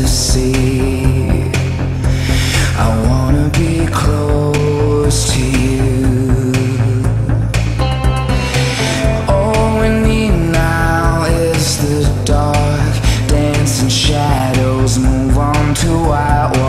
to see. I wanna be close to you. All we need now is the dark, dancing shadows move on to white.